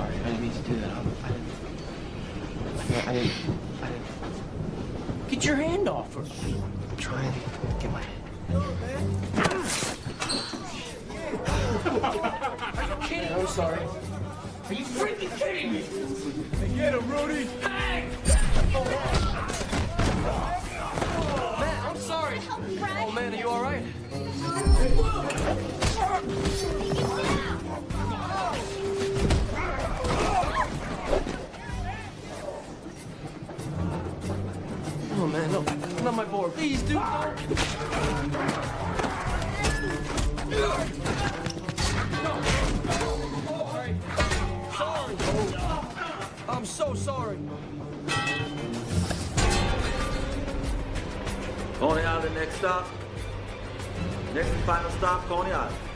sorry. I didn't mean to do that. I, I, didn't, I, didn't, I didn't. Get your hand off her. I'm trying to get my hand. Are you kidding? I'm sorry. Are you freaking kidding me? Get him, Rudy! Hey! Matt, I'm sorry. Oh, man, are you all right? Man, no, not my board. Please, no. Sorry. I'm so sorry. Coney Island, next stop. Next and final stop, Coney Island.